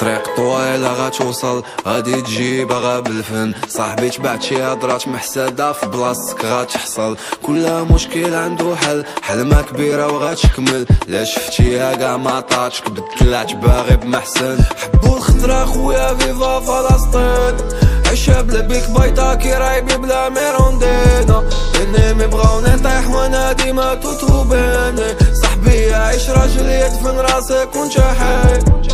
طريق طويلة غتوصل غادي تجيبها بالفن. صاحبي تبعت شي هضرات محسدة في بلاصتك غتحصل كل مشكل عنده حل حلمة كبيرة وغتكمل لا شفتيها كاع ما طاتشك بدلات باغي بمحسن. حبو الخطرة خويا فيفا فلسطين. عيشها بلا بيك بايتا كي رايبي بلا ميروندينا. إني بغاو نطيح وأنا ديما توتو بيني. صاحبي عيش راجل يدفن راسك وانت حي